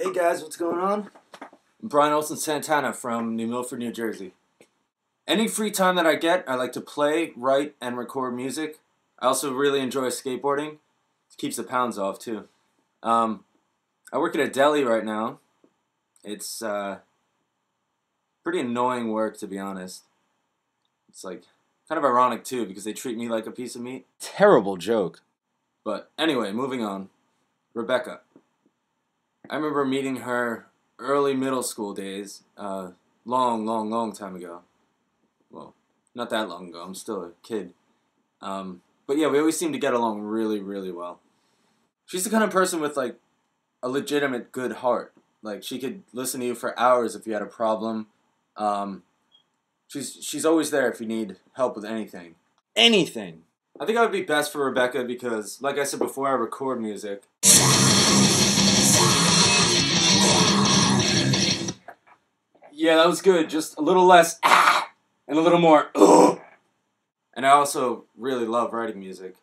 Hey guys, what's going on? I'm Bryan Olsen Santana from New Milford, New Jersey. Any free time that I get, I like to play, write, and record music. I also really enjoy skateboarding. It keeps the pounds off too. Um, I work at a deli right now. It's uh, pretty annoying work to be honest. It's like kind of ironic too because they treat me like a piece of meat. Terrible joke. But anyway, moving on. Rebecca. I remember meeting her early middle school days, uh, long, long, long time ago. Well, not that long ago. I'm still a kid. Um, but yeah, we always seem to get along really, really well. She's the kind of person with like a legitimate good heart. Like she could listen to you for hours if you had a problem. Um, she's she's always there if you need help with anything. Anything. I think I would be best for Rebecca because, like I said before, I record music. Yeah, that was good. Just a little less ah, and a little more ugh. And I also really love writing music.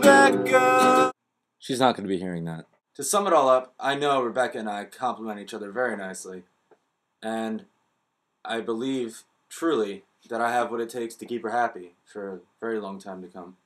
Rebecca. She's not going to be hearing that. To sum it all up, I know Rebecca and I complement each other very nicely. And I believe, truly, that I have what it takes to keep her happy for a very long time to come.